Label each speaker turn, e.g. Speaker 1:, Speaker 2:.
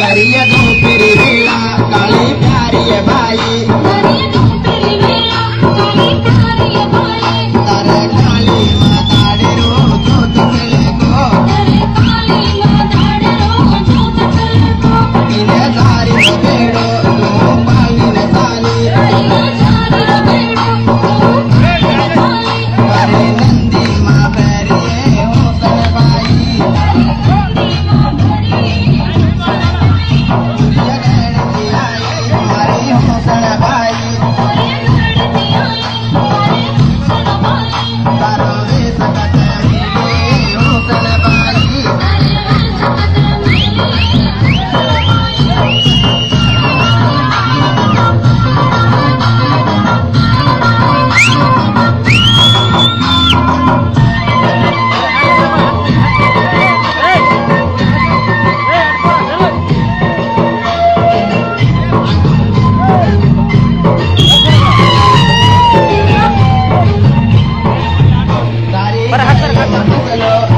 Speaker 1: करिए दो तेरी बेला काली प्यारी बाई Póngalo.